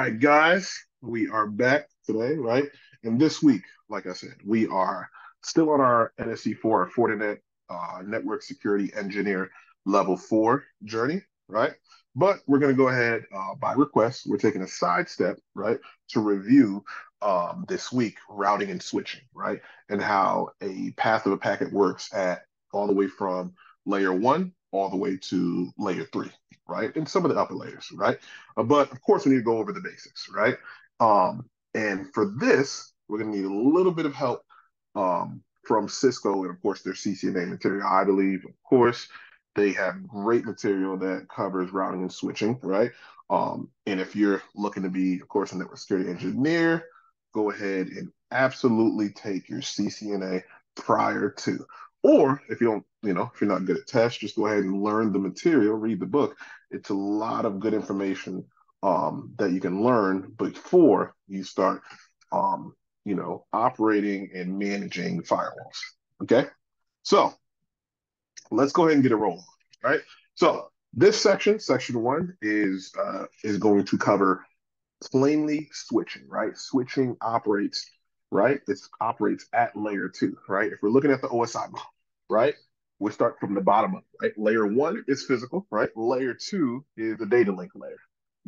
right, guys, we are back today, right? And this week, like I said, we are still on our NSE 4 Fortinet uh, Network Security Engineer Level 4 journey, right? But we're going to go ahead uh, by request. We're taking a side step, right, to review um, this week routing and switching, right? And how a path of a packet works at all the way from layer one all the way to layer three, right? And some of the upper layers, right? Uh, but of course, we need to go over the basics, right? Um, and for this, we're going to need a little bit of help um, from Cisco and, of course, their CCNA material. I believe, of course, they have great material that covers routing and switching, right? Um, and if you're looking to be, of course, a network security engineer, go ahead and absolutely take your CCNA prior to. Or if you don't, you know, if you're not good at tests, just go ahead and learn the material, read the book. It's a lot of good information um, that you can learn before you start, um, you know, operating and managing firewalls. Okay, so let's go ahead and get it rolling. Right. So this section, section one, is uh, is going to cover plainly switching. Right, switching operates right? It operates at layer two, right? If we're looking at the OSI model, right? We start from the bottom up, right? Layer one is physical, right? Layer two is the data link layer,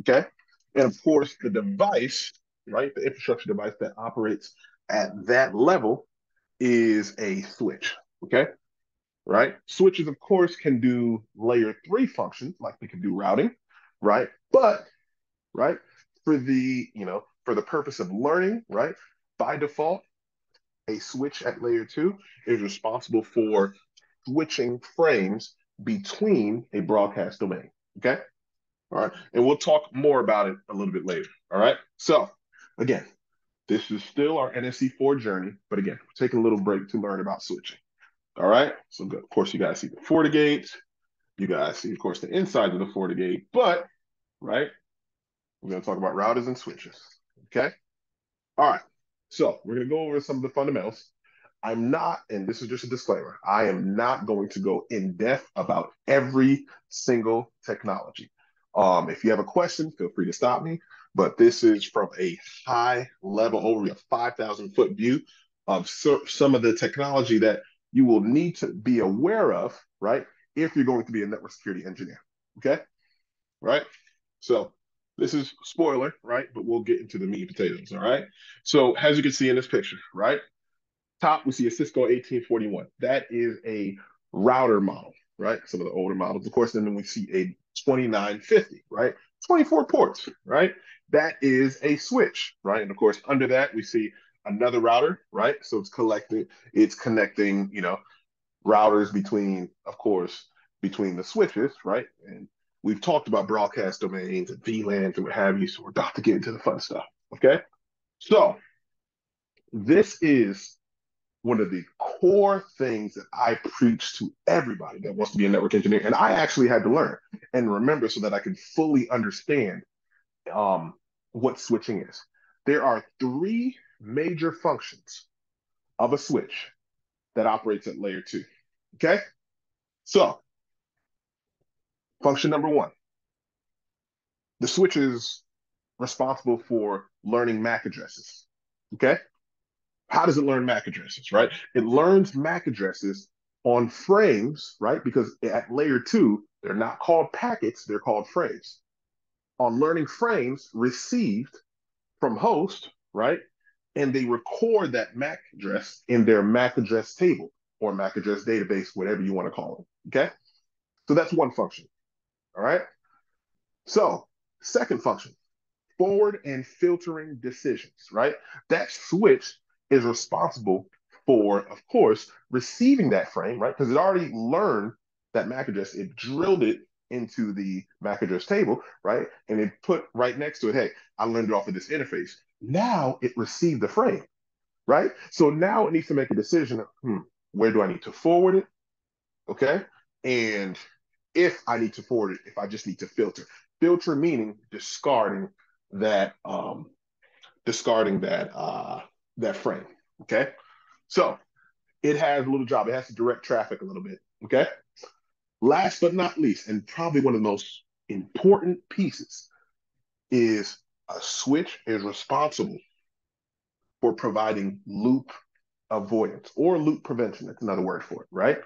okay? And of course, the device, right? The infrastructure device that operates at that level is a switch, okay? Right? Switches, of course, can do layer three functions, like they can do routing, right? But, right, for the, you know, for the purpose of learning, right, by default, a switch at layer two is responsible for switching frames between a broadcast domain. Okay. All right. And we'll talk more about it a little bit later. All right. So, again, this is still our NSE 4 journey, but again, we're taking a little break to learn about switching. All right. So, of course, you guys see the FortiGate. You guys see, of course, the inside of the FortiGate, but, right, we're going to talk about routers and switches. Okay. All right. So we're going to go over some of the fundamentals. I'm not, and this is just a disclaimer, I am not going to go in depth about every single technology. Um, if you have a question, feel free to stop me. But this is from a high level overview, a 5,000 foot view of so, some of the technology that you will need to be aware of, right? If you're going to be a network security engineer. Okay. Right. So this is spoiler, right? But we'll get into the meat and potatoes, all right? So as you can see in this picture, right? Top, we see a Cisco 1841. That is a router model, right? Some of the older models. Of course, then we see a 2950, right? 24 ports, right? That is a switch, right? And of course, under that, we see another router, right? So it's collecting, it's connecting, you know, routers between, of course, between the switches, right? And We've talked about broadcast domains and VLANs and what have you, so we're about to get into the fun stuff. Okay. So this is one of the core things that I preach to everybody that wants to be a network engineer. And I actually had to learn and remember so that I could fully understand um, what switching is. There are three major functions of a switch that operates at layer two. Okay. So Function number one, the switch is responsible for learning MAC addresses. Okay. How does it learn MAC addresses, right? It learns MAC addresses on frames, right? Because at layer two, they're not called packets, they're called frames. On learning frames received from host, right? And they record that MAC address in their MAC address table or MAC address database, whatever you want to call it. Okay. So that's one function. All right. So, second function, forward and filtering decisions, right? That switch is responsible for, of course, receiving that frame, right? Because it already learned that MAC address, it drilled it into the MAC address table, right? And it put right next to it, hey, I learned it off of this interface. Now it received the frame, right? So now it needs to make a decision. Hmm, where do I need to forward it? Okay. And if I need to forward it, if I just need to filter. Filter meaning discarding that um discarding that uh that frame. Okay. So it has a little job. It has to direct traffic a little bit. Okay. Last but not least, and probably one of the most important pieces is a switch is responsible for providing loop avoidance or loop prevention. That's another word for it, right?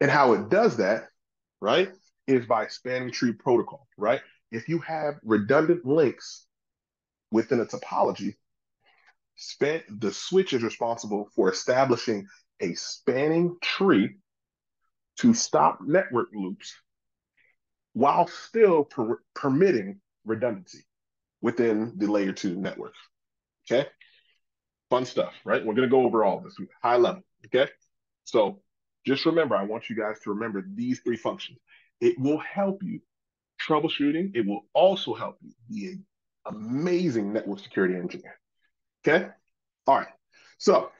And how it does that, right, is by spanning tree protocol, right? If you have redundant links within a topology, span the switch is responsible for establishing a spanning tree to stop network loops while still per permitting redundancy within the layer two network. Okay. Fun stuff, right? We're going to go over all this high level. Okay. So just remember, I want you guys to remember these three functions. It will help you troubleshooting. It will also help you be an amazing network security engineer. Okay. All right. So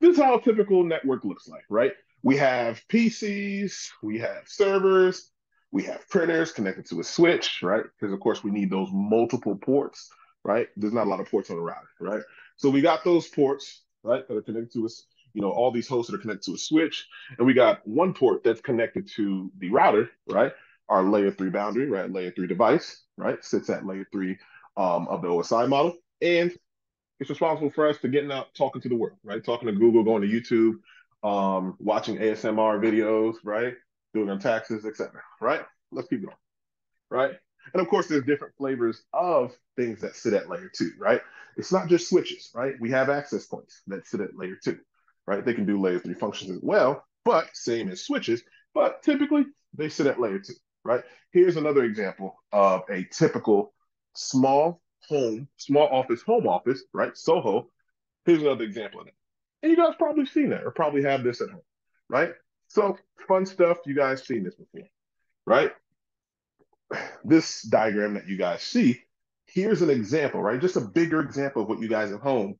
this is how a typical network looks like, right? We have PCs, we have servers, we have printers connected to a switch, right? Because of course we need those multiple ports, right? There's not a lot of ports on the router, right? So we got those ports, right, that are connected to us, you know, all these hosts that are connected to a switch, and we got one port that's connected to the router, right? Our layer three boundary, right? Layer three device, right? Sits at layer three um, of the OSI model, and it's responsible for us to getting out, talking to the world, right? Talking to Google, going to YouTube, um, watching ASMR videos, right? Doing our taxes, etc. Right? Let's keep going. Right? And of course, there's different flavors of things that sit at layer two, right? It's not just switches, right? We have access points that sit at layer two, right? They can do layer three functions as well, but same as switches, but typically they sit at layer two, right? Here's another example of a typical small home, small office, home office, right? Soho. Here's another example of that. And you guys probably seen that or probably have this at home, right? So fun stuff. You guys seen this before, right? This diagram that you guys see, here's an example, right? Just a bigger example of what you guys at home,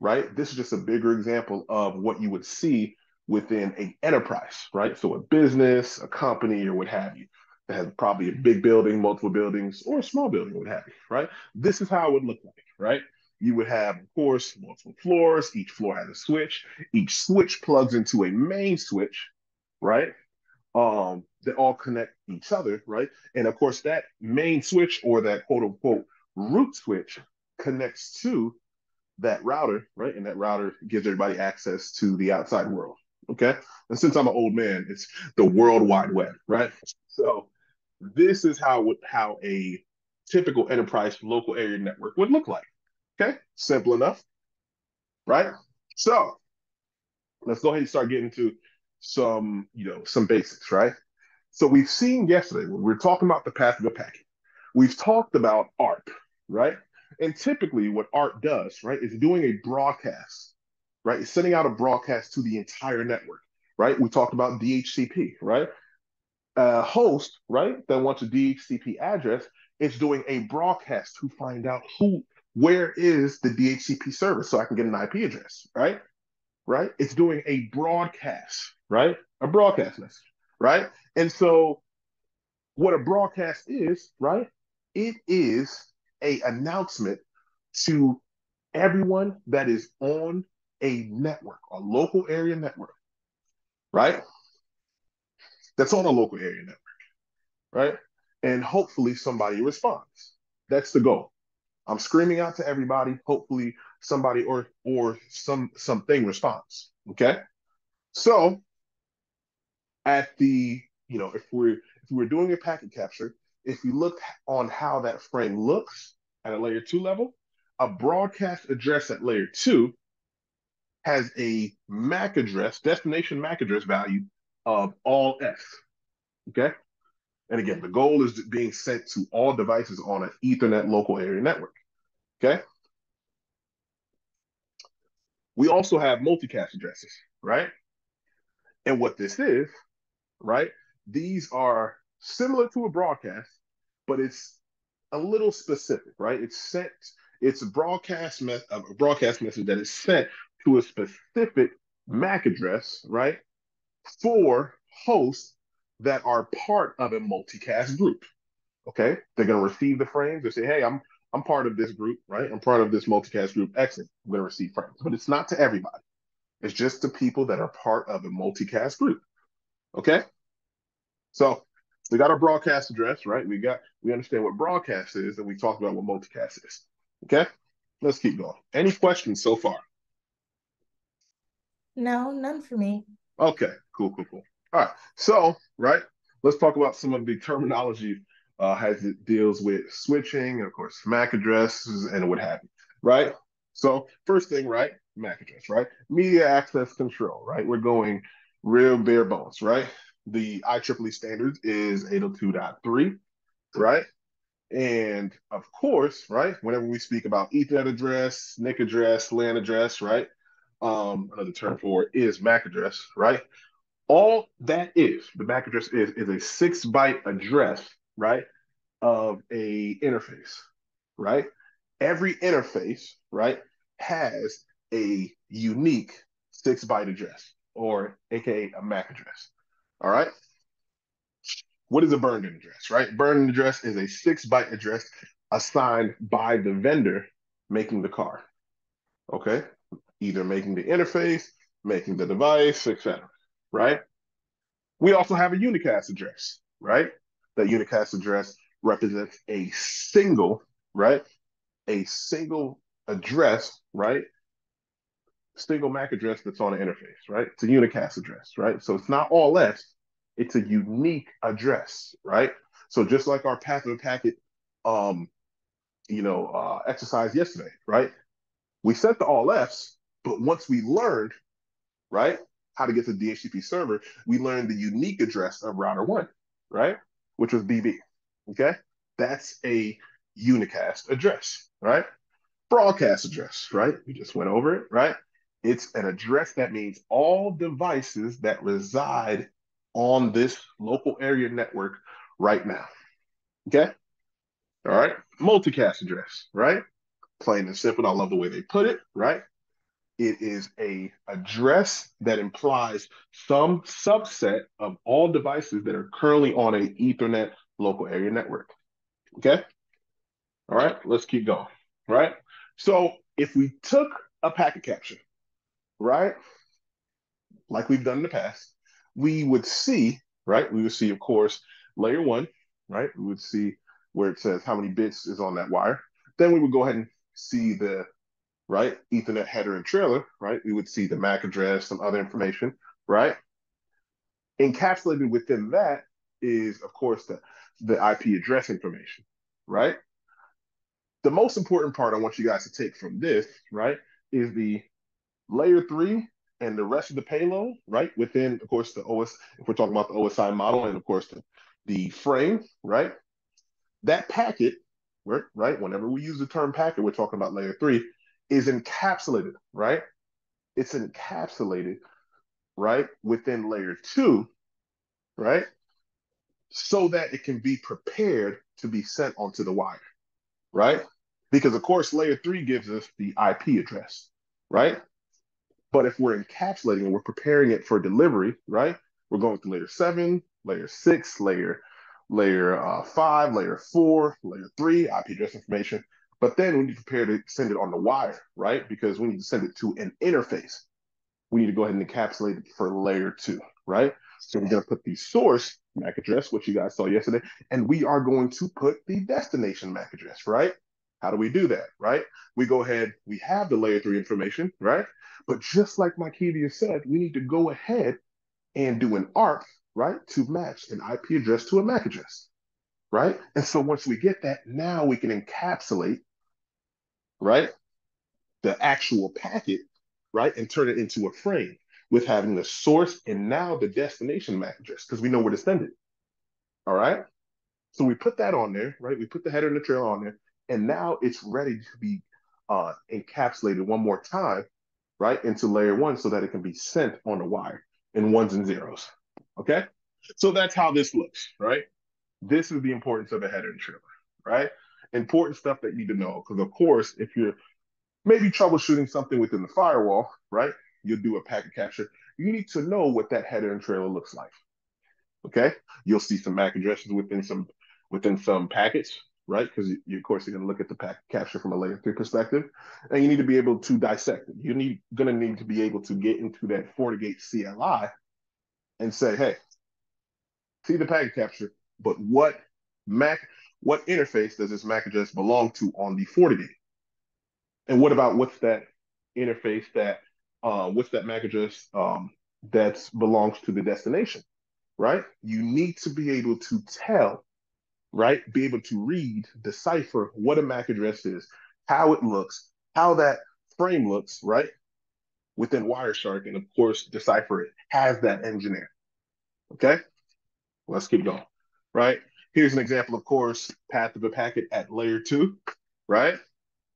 right? This is just a bigger example of what you would see within a enterprise, right? So a business, a company, or what have you that has probably a big building, multiple buildings, or a small building, what have you, right? This is how it would look like, right? You would have, of course, multiple floors. Each floor has a switch. Each switch plugs into a main switch, right? Um, they all connect each other, right? And of course, that main switch or that quote unquote root switch connects to that router, right? And that router gives everybody access to the outside world. Okay. And since I'm an old man, it's the World Wide Web, right? So this is how how a typical enterprise local area network would look like. Okay, simple enough, right? So let's go ahead and start getting to some, you know, some basics, right? So we've seen yesterday when we are talking about the path of a packet, we've talked about ARP, right? And typically what ARP does, right, is doing a broadcast, right? It's sending out a broadcast to the entire network, right? We talked about DHCP, right? A host, right, that wants a DHCP address is doing a broadcast to find out who, where is the DHCP service so I can get an IP address, right? Right? It's doing a broadcast, right? A broadcast message, right? And so what a broadcast is, right? It is a announcement to everyone that is on a network, a local area network, right? That's on a local area network, right? And hopefully somebody responds. That's the goal. I'm screaming out to everybody. Hopefully somebody or or some something responds. Okay. So at the, you know, if we're if we're doing a packet capture, if you look on how that frame looks at a layer two level, a broadcast address at layer two has a MAC address, destination MAC address value of all S. Okay. And again, the goal is being sent to all devices on an Ethernet local area network. Okay. We also have multicast addresses, right? And what this is, right? These are similar to a broadcast, but it's a little specific, right? It's sent, it's a broadcast, me- a broadcast message that is sent to a specific MAC address, right? For hosts that are part of a multicast group. Okay, they're going to receive the frames. They say, "Hey, I'm I'm part of this group, right? I'm part of this multicast group. Excellent. I'm going to receive frames, but it's not to everybody. It's just to people that are part of a multicast group. Okay, so we got our broadcast address, right? We got we understand what broadcast is, and we talked about what multicast is. Okay, let's keep going. Any questions so far? No, none for me. Okay, cool, cool, cool. All right, so right, let's talk about some of the terminology uh, as it deals with switching, and of course, MAC addresses and what have you. Right. So first thing, right, MAC address, right, media access control. Right, we're going real bare bones. Right, the IEEE standard is 802.3. Right. And of course, right, whenever we speak about Ethernet address, NIC address, LAN address, right, um, another term for it is MAC address, right? All that is, the MAC address is, is a six byte address, right, of a interface, right? Every interface, right, has a unique six byte address or AKA a MAC address. All right. What is a burned in address, right? Burned in address is a six byte address assigned by the vendor making the car. Okay either making the interface, making the device, etc. Right? We also have a unicast address, right? That unicast address represents a single, right? A single address, right? Single MAC address that's on the interface, right? It's a unicast address, right? So it's not all S, it's a unique address, right? So just like our path of packet, um, you know, uh, exercise yesterday, right? We set the all Fs, but once we learned, right, how to get to the DHCP server, we learned the unique address of router one, right, which was BB. Okay, that's a unicast address, right? Broadcast address, right? We just went over it, right? It's an address that means all devices that reside on this local area network right now. Okay? All right. Multicast address, right? Plain and simple. I love the way they put it, right? It is a address that implies some subset of all devices that are currently on a ethernet local area network. Okay? All right let's keep going right? So if we took a packet capture right like we've done in the past we would see right we would see of course layer one right? We would see where it says how many bits is on that wire. Then we would go ahead and see the right? Ethernet header and trailer, right? We would see the MAC address, some other information, right? Encapsulated within that is, of course, the, the IP address information, right? The most important part I want you guys to take from this, right, is the layer three and the rest of the payload, right? Within, of course, the OS, if we're talking about the OSI model and of course the, the frame, right? That packet, right? Whenever we use the term packet, we're talking about layer three, is encapsulated, right? It's encapsulated, right, within layer two, right? So that it can be prepared to be sent onto the wire, right? Because of course, layer three gives us the IP address, right? But if we're encapsulating and we're preparing it for delivery, right? We're going to layer seven, layer six, layer layer uh, five, layer four, layer three, IP address information. But then we need to prepare to send it on the wire, right? Because we need to send it to an interface. We need to go ahead and encapsulate it for layer two, right? So we're going to put the source MAC address, which you guys saw yesterday, and we are going to put the destination MAC address, right? How do we do that, right? We go ahead, we have the layer three information, right? But just like Makivia said, we need to go ahead and do an ARP, right, to match an IP address to a MAC address, right? And so once we get that, now we can encapsulate right? The actual packet, right? And turn it into a frame with having the source and now the destination MAC address because we know where to send it. All right. So we put that on there, right? We put the header and the trailer on there, and now it's ready to be uh, encapsulated one more time, right, into layer one so that it can be sent on the wire in ones and zeros. Okay. So that's how this looks, right? This is the importance of a header and trailer, right? Important stuff that you need to know. Because of course, if you're maybe troubleshooting something within the firewall, right? You'll do a packet capture. You need to know what that header and trailer looks like. Okay, you'll see some MAC addresses within some within some packets, right? Because you of course you're going to look at the packet capture from a layer three perspective, and you need to be able to dissect it. You're need, going to need to be able to get into that FortiGate CLI and say, hey, see the packet capture, but what MAC what interface does this MAC address belong to on the FortiGate? And what about what's that interface that uh, what's that MAC address um, that belongs to the destination, right? You need to be able to tell, right? Be able to read, decipher what a MAC address is, how it looks, how that frame looks, right? Within Wireshark, and of course, decipher it, has that engineer. Okay, let's keep going, right? Here's an example, of course, path of a packet at layer two, right?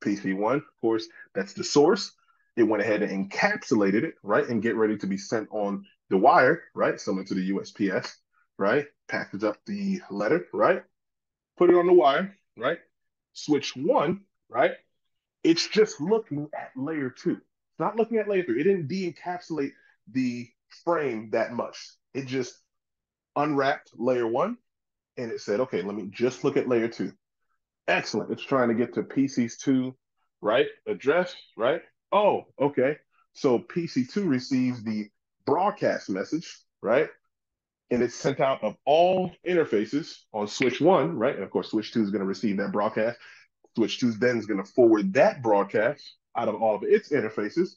PC1, of course, that's the source. It went ahead and encapsulated it, right? And get ready to be sent on the wire, right? Similar to the USPS, right? Package up the letter, right? Put it on the wire, right? Switch one, right? It's just looking at layer two. It's not looking at layer three. It didn't de-encapsulate the frame that much. It just unwrapped layer one and it said, okay, let me just look at layer two. Excellent. It's trying to get to PC's two, right? Address, right? Oh, okay. So PC2 receives the broadcast message, right? And it's sent out of all interfaces on switch one, right? And of course, switch two is going to receive that broadcast. Switch two then is going to forward that broadcast out of all of its interfaces,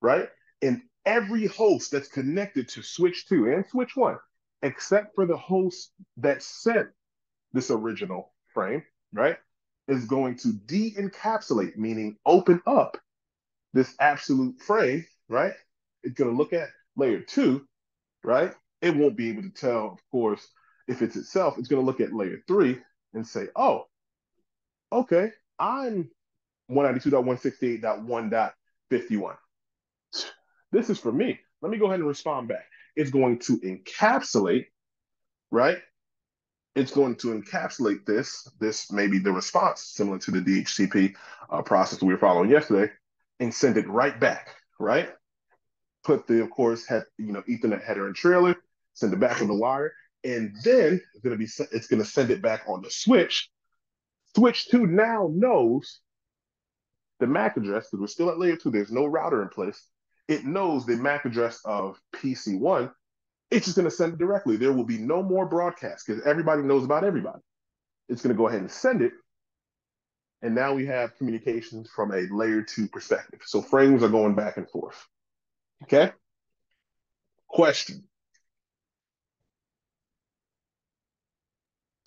right? And every host that's connected to switch two and switch one, except for the host that sent this original frame, right? is going to de-encapsulate, meaning open up this absolute frame, right? It's going to look at layer two, right? It won't be able to tell, of course, if it's itself. It's going to look at layer three and say, oh, okay, I'm 192.168.1.51. This is for me. Let me go ahead and respond back. It's going to encapsulate, right? it's going to encapsulate this, this may be the response similar to the DHCP uh, process we were following yesterday, and send it right back, right? Put the, of course, head, you know, Ethernet header and trailer, send it back on the wire, and then it's going to be, it's going to send it back on the switch. Switch two now knows the MAC address because we're still at layer two. There's no router in place. It knows the MAC address of PC1 it's just going to send it directly. There will be no more broadcasts because everybody knows about everybody. It's going to go ahead and send it. And now we have communications from a layer two perspective. So frames are going back and forth. Okay. Question.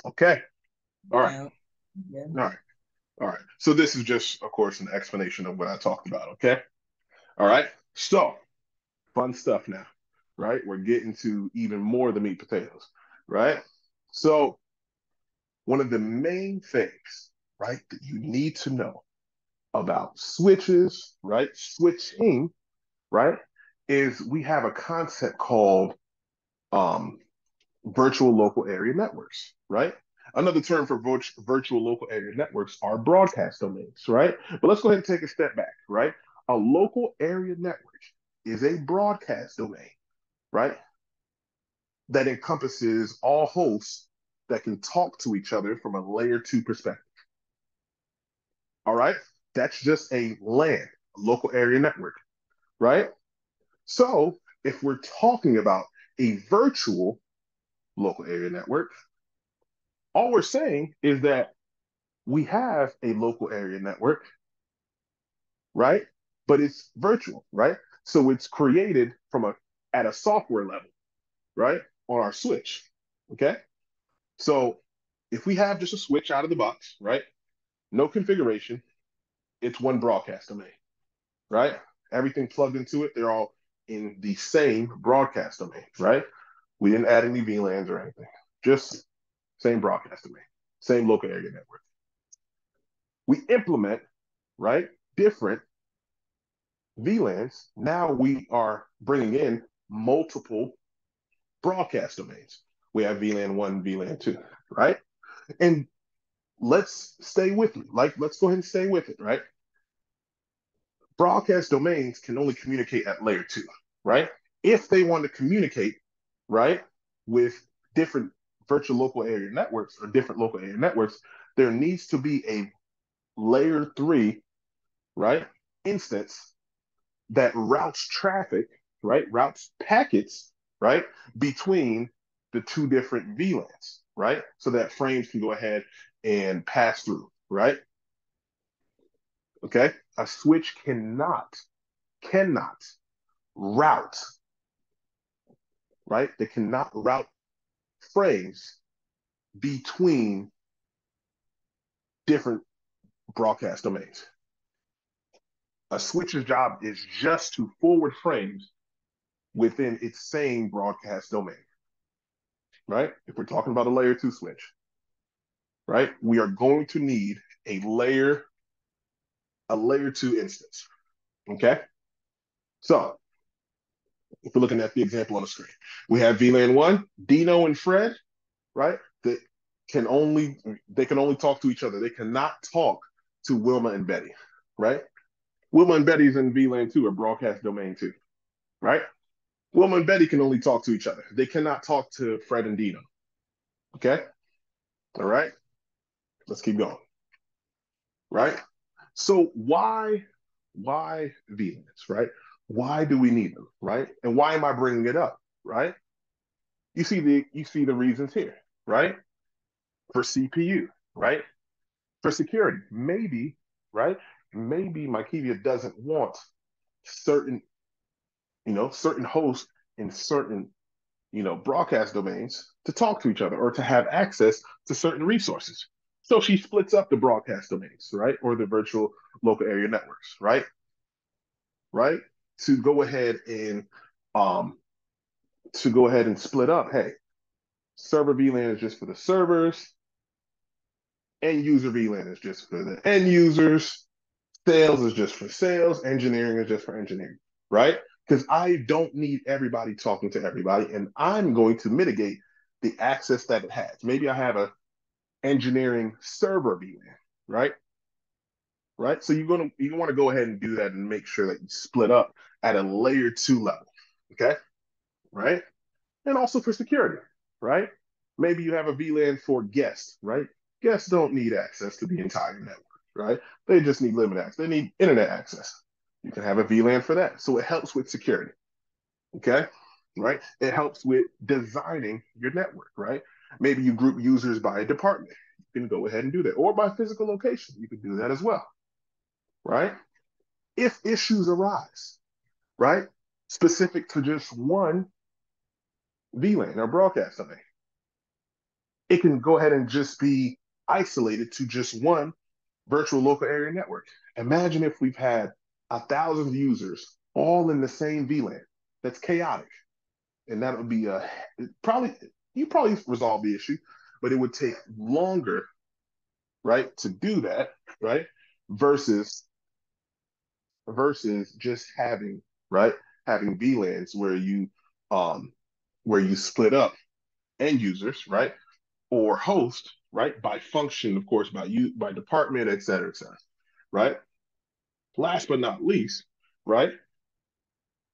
Okay. All right. Yeah. All right. All right. So this is just, of course, an explanation of what I talked about. Okay. All right. So fun stuff now right? We're getting to even more of the meat potatoes, right? So, one of the main things, right, that you need to know about switches, right, switching, right, is we have a concept called um, virtual local area networks, right? Another term for virtual local area networks are broadcast domains, right? But let's go ahead and take a step back, right? A local area network is a broadcast domain, right? That encompasses all hosts that can talk to each other from a layer two perspective. All right? That's just a LAN, a local area network, right? So if we're talking about a virtual local area network, all we're saying is that we have a local area network, right? But it's virtual, right? So it's created from a at a software level, right? On our switch. Okay. So if we have just a switch out of the box, right? No configuration, it's one broadcast domain, right? Everything plugged into it, they're all in the same broadcast domain, right? We didn't add any VLANs or anything, just same broadcast domain, same local area network. We implement, right, different VLANs. Now we are bringing in multiple broadcast domains. We have VLAN 1, VLAN 2, right? And let's stay with me. Like, let's go ahead and stay with it, right? Broadcast domains can only communicate at layer 2, right? If they want to communicate, right, with different virtual local area networks or different local area networks, there needs to be a layer 3, right, instance that routes traffic right, routes packets, right, between the two different VLANs, right? So that frames can go ahead and pass through, right? Okay, a switch cannot, cannot route, right? They cannot route frames between different broadcast domains. A switch's job is just to forward frames within its same broadcast domain, right? If we're talking about a layer two switch, right? We are going to need a layer, a layer two instance, okay? So if we're looking at the example on the screen, we have VLAN one, Dino and Fred, right? That can only they can only talk to each other. They cannot talk to Wilma and Betty, right? Wilma and Betty's in VLAN 2 or broadcast domain 2, right? Wilma and Betty can only talk to each other. They cannot talk to Fred and Dino. Okay? All right. Let's keep going. Right? So why why VLANs, right? Why do we need them, right? And why am I bringing it up, right? You see the you see the reasons here, right? For CPU, right? For security, maybe, right? Maybe Mykivia doesn't want certain, you know, certain hosts in certain, you know, broadcast domains to talk to each other or to have access to certain resources. So she splits up the broadcast domains, right? Or the virtual local area networks, right? Right? To go ahead and um to go ahead and split up. Hey, server VLAN is just for the servers. End user VLAN is just for the end users. Sales is just for sales. Engineering is just for engineering, right? Because I don't need everybody talking to everybody, and I'm going to mitigate the access that it has. Maybe I have a engineering server VLAN, right? Right. So you're gonna you want to go ahead and do that and make sure that you split up at a layer two level. Okay right? And also for security, right? Maybe you have a VLAN for guests, right? Guests don't need access to the entire network, right? They just need limited access. They need internet access. You can have a VLAN for that. So it helps with security. Okay. Right. It helps with designing your network, right? Maybe you group users by a department. You can go ahead and do that. Or by physical location. You can do that as well. Right. If issues arise, right? Specific to just one VLAN or broadcast domain. It can go ahead and just be isolated to just one virtual local area network. Imagine if we've had a thousand users all in the same VLAN. That's chaotic. And that would be a probably you probably resolve the issue, but it would take longer, right, to do that, right? Versus versus just having, right, having VLANs where you um where you split up end users, right, or host, right, by function, of course, by you, by department, et cetera, et cetera, right. Last but not least, right,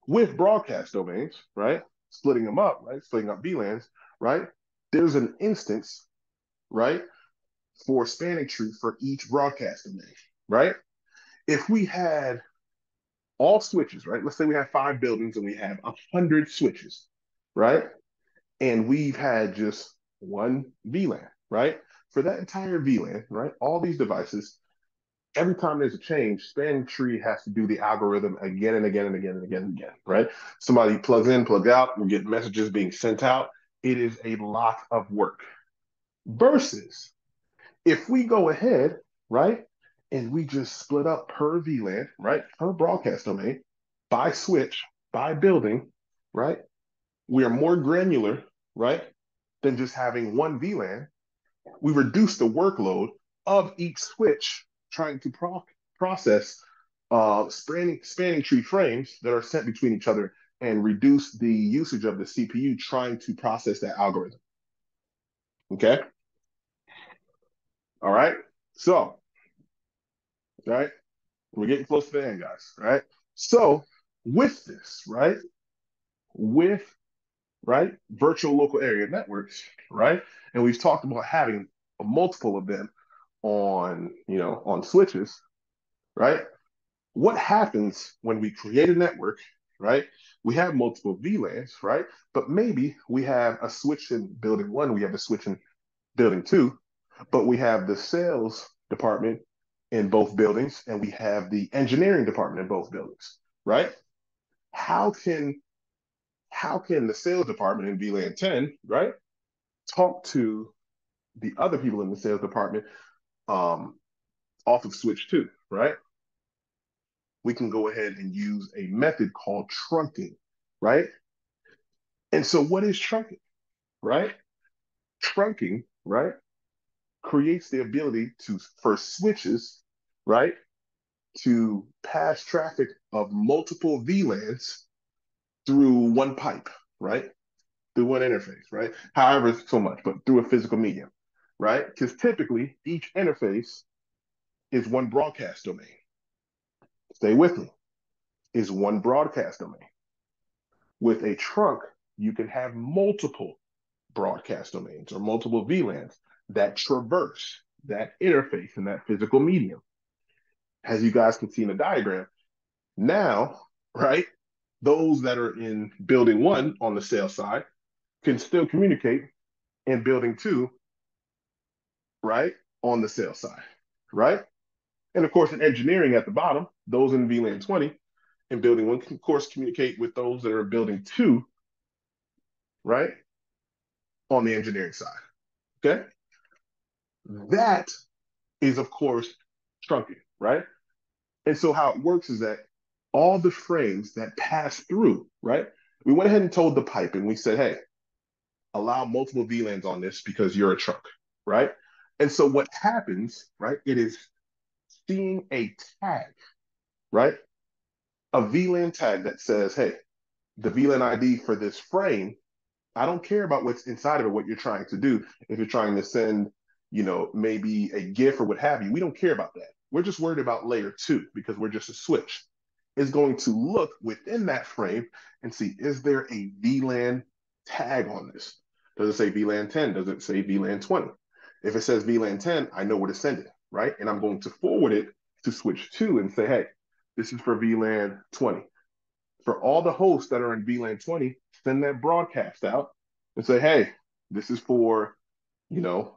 with broadcast domains, right, splitting them up, right, splitting up VLANs, right, there's an instance, right, for spanning tree for each broadcast domain, right. If we had all switches, right? Let's say we have five buildings and we have a hundred switches, right? And we've had just one VLAN, right? For that entire VLAN, right? All these devices, every time there's a change, span tree has to do the algorithm again and again and again and again and again, right? Somebody plugs in, plugs out, we get messages being sent out. It is a lot of work. Versus if we go ahead, right, and we just split up per VLAN, right, per broadcast domain, by switch, by building, right? we are more granular, right, than just having one VLAN. We reduce the workload of each switch trying to pro- process uh, spanning, spanning tree frames that are sent between each other and reduce the usage of the CPU trying to process that algorithm. Okay. All right. So, right, we're getting close to the end, guys. Right. So, with this, right, with right? Virtual local area networks, right? And we've talked about having a multiple of them on, you know, on switches, right? What happens when we create a network, right? We have multiple VLANs, right? But maybe we have a switch in building one, we have a switch in building two, but we have the sales department in both buildings and we have the engineering department in both buildings, right? How can how can the sales department in VLAN 10, right, talk to the other people in the sales department um, off of switch 2, right? We can go ahead and use a method called trunking, right? And so what is trunking, right? Trunking, right, creates the ability to, for switches, right, to pass traffic of multiple VLANs through one pipe, right? Through one interface, right? However, so much, but through a physical medium, right? Because typically each interface is one broadcast domain. Stay with me. Is one broadcast domain. With a trunk, you can have multiple broadcast domains or multiple VLANs that traverse that interface and that physical medium. As you guys can see in the diagram, now, right, those that are in building one on the sales side can still communicate in building two, right, on the sales side, right? And of course, in engineering at the bottom, those in VLAN 20 and building one can, of course, communicate with those that are building two, right, on the engineering side, okay? That is, of course, trunking, right? And so how it works is that all the frames that pass through, right? We went ahead and told the pipe and we said, hey, allow multiple VLANs on this because you're a trunk, right? And so what happens, right? It is seeing a tag, right? A VLAN tag that says, hey, the VLAN ID for this frame, I don't care about what's inside of it, what you're trying to do. If you're trying to send, you know, maybe a GIF or what have you, we don't care about that. We're just worried about layer two because we're just a switch is going to look within that frame and see, is there a VLAN tag on this? Does it say VLAN 10? Does it say VLAN 20? If it says VLAN 10, I know where to send it, right? And I'm going to forward it to switch two and say, hey, this is for VLAN 20. For all the hosts that are in VLAN 20, send that broadcast out and say, hey, this is for, you know,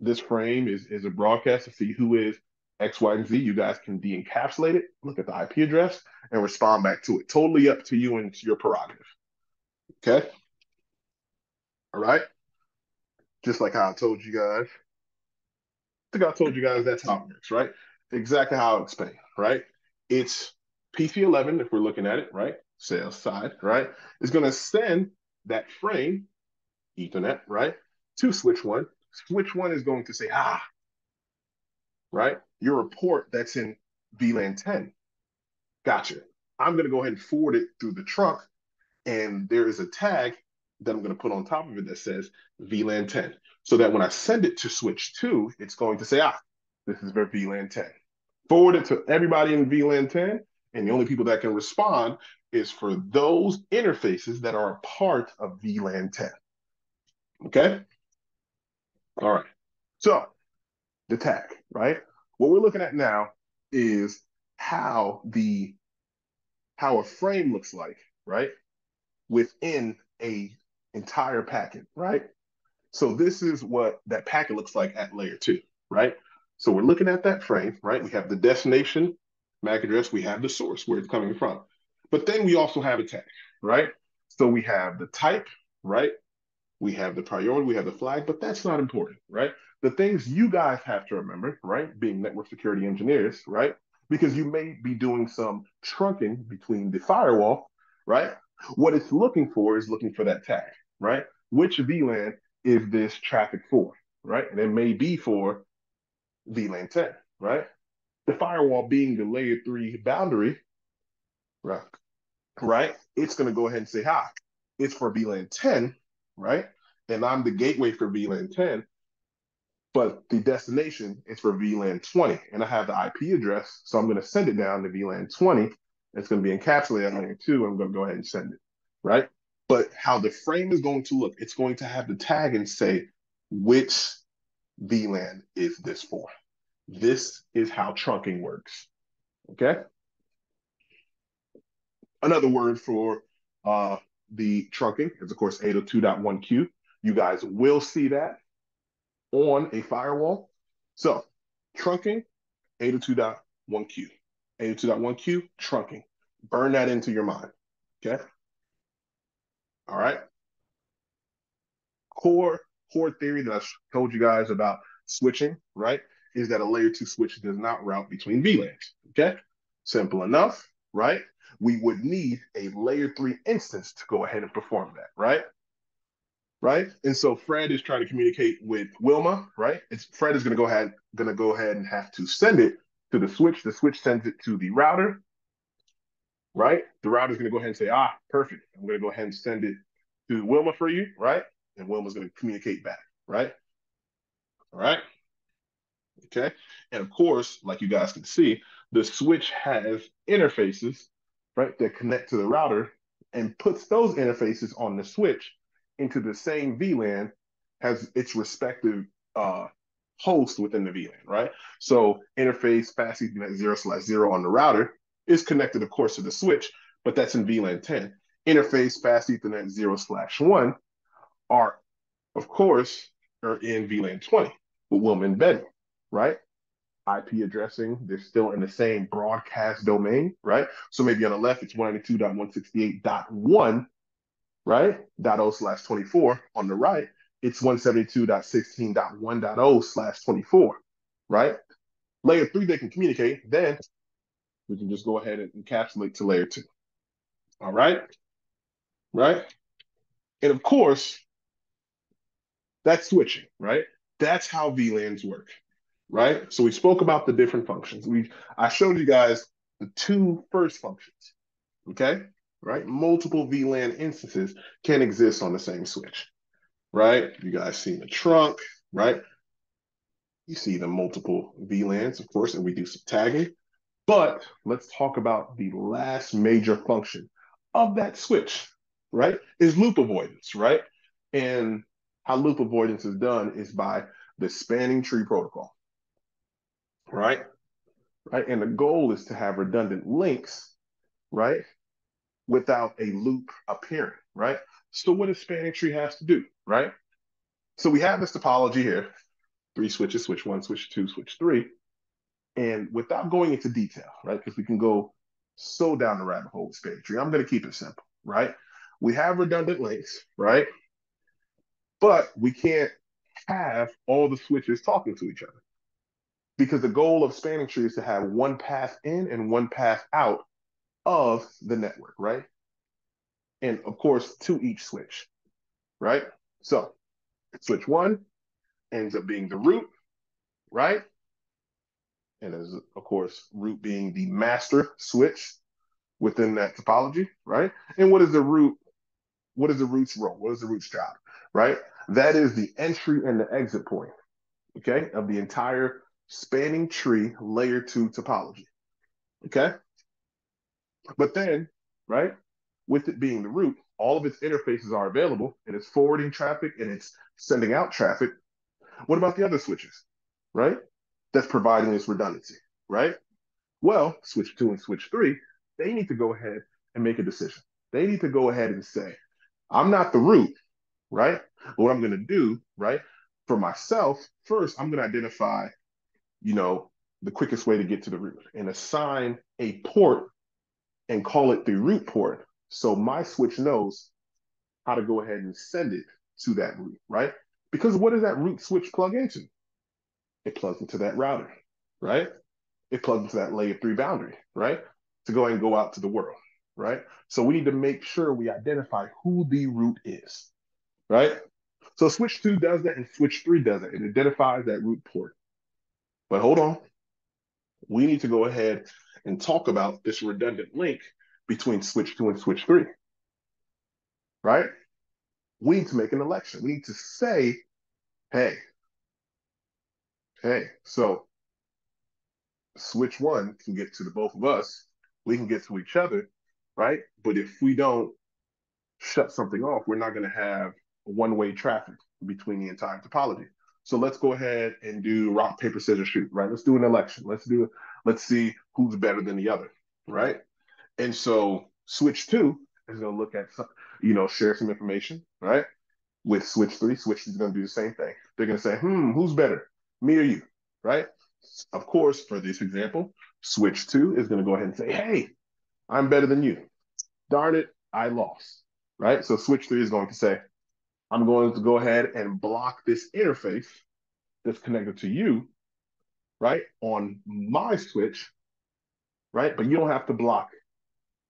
this frame is, is a broadcast to see who is X, Y, and Z. You guys can de-encapsulate it, look at the IP address, and respond back to it. Totally up to you and to your prerogative. Okay? All right? Just like how I told you guys. I think I told you guys that's how it works, right? Exactly how I explained, right? It's PC11, if we're looking at it, right? Sales side, right? It's going to send that frame, Ethernet, right? To switch one. Switch one is going to say, ah, right? Your report that's in VLAN 10. Gotcha. I'm going to go ahead and forward it through the trunk. And there is a tag that I'm going to put on top of it that says VLAN 10. So that when I send it to switch 2, it's going to say, ah, this is for VLAN 10. Forward it to everybody in VLAN 10. And the only people that can respond is for those interfaces that are a part of VLAN 10. Okay? All right. So the tag, right? What we're looking at now is how the how a frame looks like, right? Within a entire packet, right? So this is what that packet looks like at layer two, right? So we're looking at that frame, right? We have the destination MAC address, we have the source where it's coming from. But then we also have a tag, right? So we have the type, right? We have the priority, we have the flag, but that's not important, right? The things you guys have to remember, right? Being network security engineers, right? Because you may be doing some trunking between the firewall, right? What it's looking for is looking for that tag, right? Which VLAN is this traffic for, right? And it may be for VLAN 10, right? The firewall being the layer three boundary, right? Right? It's going to go ahead and say, hi, it's for VLAN 10, right? And I'm the gateway for VLAN 10, but the destination is for VLAN 20. And I have the IP address, so I'm going to send it down to VLAN 20. It's going to be encapsulated on layer two. I'm going to go ahead and send it, right? But how the frame is going to look, it's going to have the tag and say which VLAN is this for. This is how trunking works, okay? Another word for uh, the trunking is, of course, 802.1q. You guys will see that on a firewall. So trunking 802.1q. 802.1q, trunking. Burn that into your mind. Okay. All right. Core core theory that I've told you guys about switching, right, is that a layer two switch does not route between VLANs. Okay. Simple enough, right? We would need a layer three instance to go ahead and perform that, right? Right. And so Fred is trying to communicate with Wilma, right? It's Fred is going to go ahead, to go ahead and have to send it to the switch. The switch sends it to the router, right? The router is going to go ahead and say, ah, perfect. I'm going to go ahead and send it to Wilma for you, right? And Wilma's going to communicate back, right? All right. Okay. And of course, like you guys can see, the switch has interfaces, right, that connect to the router and puts those interfaces on the switch into the same VLAN has its respective uh, host within the VLAN, right? So interface fast zero slash zero on the router is connected, of course, to the switch, but that's in VLAN 10. Interface fast Ethernet zero slash one are, of course, are in VLAN 20 with Wilma embedded, right? IP addressing, they're still in the same broadcast domain, right? So maybe on the left, it's 192.168.1, right? Dot .0 slash 24. On the right, it's 172.16.1.0 slash 24, right? Layer three, they can communicate. Then we can just go ahead and encapsulate to layer two. All right? Right? And of course, that's switching, right? That's how VLANs work, right? So we spoke about the different functions. We I showed you guys the two first functions, okay? Right? Multiple VLAN instances can exist on the same switch right? You guys see the trunk, right? You see the multiple VLANs, of course, and we do some tagging. But let's talk about the last major function of that switch, right? Is loop avoidance, right? And how loop avoidance is done is by the spanning tree protocol, right? Right. And the goal is to have redundant links, right? Without a loop appearing, right? So what does spanning tree has to do, right? So we have this topology here, three switches, switch one, switch two, switch three. And without going into detail, right? Because we can go so down the rabbit hole with spanning tree. I'm going to keep it simple, right? We have redundant links, right? But we can't have all the switches talking to each other. Because the goal of spanning tree is to have one path in and one path out of the network, right? and of course, to each switch, right? So switch one ends up being the root, right? And as of course, root being the master switch within that topology, right? And what is the root? What is the root's role? What is the root's job, right? That is the entry and the exit point, okay, of the entire spanning tree layer two topology, okay? But then, right, with it being the root, all of its interfaces are available and it's forwarding traffic and it's sending out traffic. What about the other switches, right? That's providing this redundancy, right? Well, switch two and switch three, they need to go ahead and make a decision. They need to go ahead and say, I'm not the root, right? But what I'm going to do, right, for myself, first, I'm going to identify, you know, the quickest way to get to the root and assign a port and call it the root port so my switch knows how to go ahead and send it to that root, right? Because what does that root switch plug into? It plugs into that router, right? It plugs into that layer three boundary, right? To go and go out to the world, right? So we need to make sure we identify who the root is, right? So switch two does that and switch three does it. It identifies that root port. But hold on. We need to go ahead and talk about this redundant link between switch two and switch three. Right? We need to make an election. We need to say, hey, hey, so switch one can get to the both of us. We can get to each other, right? But if we don't shut something off, we're not going to have one-way traffic between the entire topology. So let's go ahead and do rock, paper, scissors, shoot, right? Let's do an election. Let's do, let's see who's better than the other, right? And so switch two is going to look at, you know, share some information, right? With switch three, switch is going to do the same thing. They're going to say, hmm, who's better, me or you, right? of course, for this example, switch two is going to go ahead and say, hey, I'm better than you. Darn it, I lost, right? So switch three is going to say, I'm going to go ahead and block this interface that's connected to you, right, on my switch, right? But you don't have to block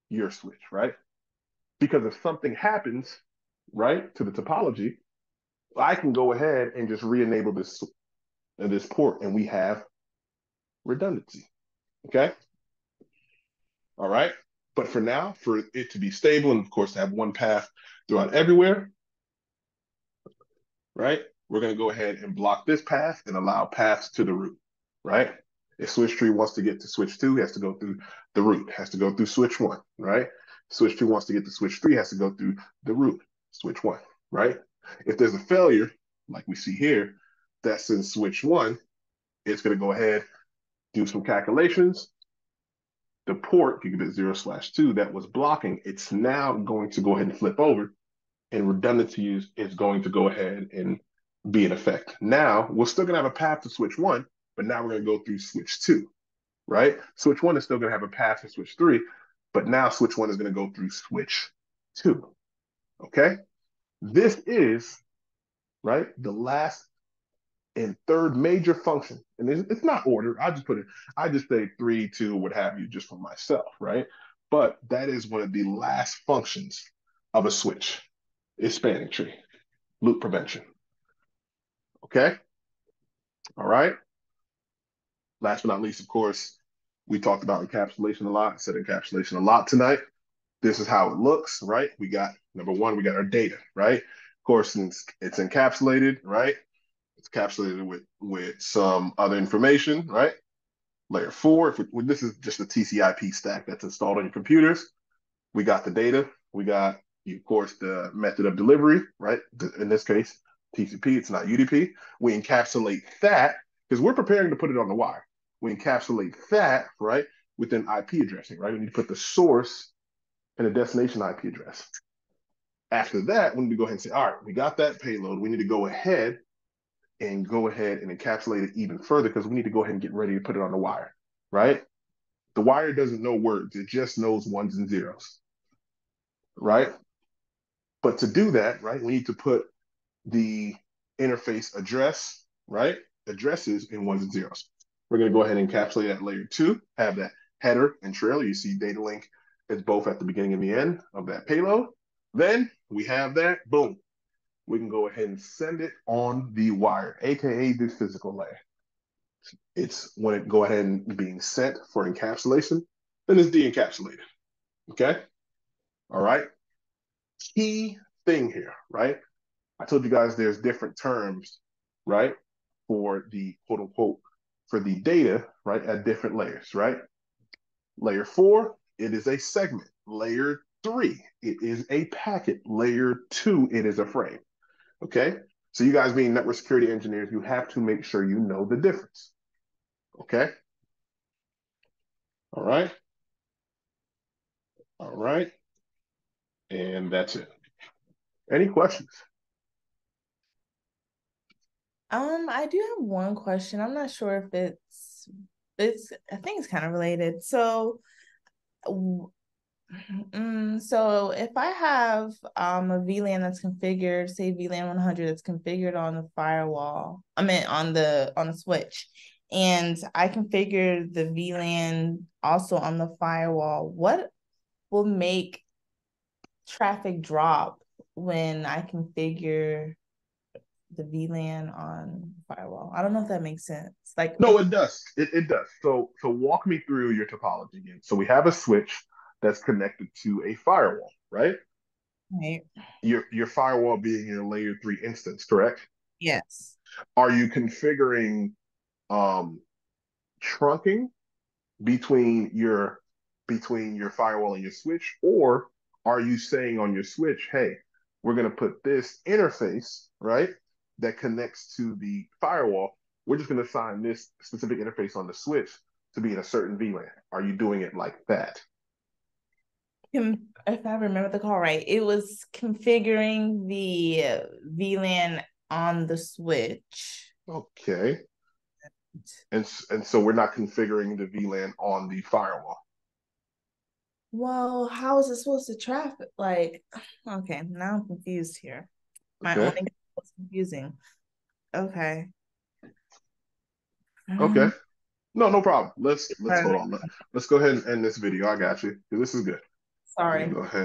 your switch, right? Because if something happens, right, to the topology, I can go ahead and just re-enable this this port, and we have redundancy. Okay. All right. But for now, for it to be stable and of course to have one path throughout everywhere, right? We're going to go ahead and block this path and allow paths to the root, right? If switch tree wants to get to switch two, has to go through the root, has to go through switch one, right? Switch two wants to get to switch three, has to go through the root, switch one, right? If there's a failure, like we see here, that's in switch one, it's going to go ahead, do some calculations. The port, gigabit zero slash two, that was blocking, it's now going to go ahead and flip over, and redundancy is going to go ahead and be in effect. Now, we're still going to have a path to switch one, but now we're going to go through switch two, right? Switch one is still going to have a path to switch three, but now switch one is going to go through switch two, okay? This is, right, the last and third major function. And it's, it's not ordered. I just put it, I just say three, two, what have you, just for myself, right? But that is one of the last functions of a switch is spanning tree, loop prevention. Okay? All right. Last but not least, of course, we talked about encapsulation a lot, said encapsulation a lot tonight. This is how it looks, right? We got number one, we got our data, right? Of course, it's, it's encapsulated, right? Encapsulated with with some other information, right? Layer four, if we, this is just a TCP stack that's installed on your computers. We got the data, we got, of course, the method of delivery, right? In this case, TCP, it's not UDP. We encapsulate that because we're preparing to put it on the wire. We encapsulate that, right, within IP addressing, right? We need to put the source and the destination IP address. After that, when we go ahead and say, all right, we got that payload. We need to go ahead and go ahead and encapsulate it even further because we need to go ahead and get ready to put it on the wire, right? The wire doesn't know words, it just knows ones and zeros, right? But to do that, right, we need to put the interface address, right? Addresses in ones and zeros. We're going to go ahead and encapsulate that layer two, have that header and trailer. You see data link is both at the beginning and the end of that payload. Then we have that, boom. We can go ahead and send it on the wire, AKA the physical layer. It's when it go ahead and being sent for encapsulation, then it's de-encapsulated, okay? All right, key thing here, right? I told you guys there's different terms, right, for the quote unquote for the data, right, at different layers, right? Layer four, it is a segment. Layer three, it is a packet. Layer two, it is a frame. Okay. So you guys being network security engineers, you have to make sure you know the difference. Okay. All right. All right. And that's it. Any questions? Um, I do have one question. I'm not sure if it's it's I think it's kind of related. So mm, so if I have um a VLAN that's configured, say VLAN 100 that's configured on the firewall, I mean on the on the switch, and I configure the VLAN also on the firewall, what will make traffic drop when I configure the VLAN on firewall. I don't know if that makes sense. Like no, it does. It, it does. So so walk me through your topology again. So we have a switch that's connected to a firewall, right? Right. Your your firewall being your layer three instance, correct? Yes. Are you configuring um trunking between your between your firewall and your switch, or are you saying on your switch, hey, we're going to put this interface, right, that connects to the firewall. We're just going to assign this specific interface on the switch to be in a certain VLAN. Are you doing it like that? If I remember the call right, it was configuring the VLAN on the switch. Okay. And and so we're not configuring the VLAN on the firewall. Well, how is it supposed to traffic? Like, okay, now I'm confused here. My okay. only was confusing. Okay. Okay. Um, no, no problem. Let's let's hold on. Let's go ahead and end this video. I got you. This is good. Sorry. Go ahead.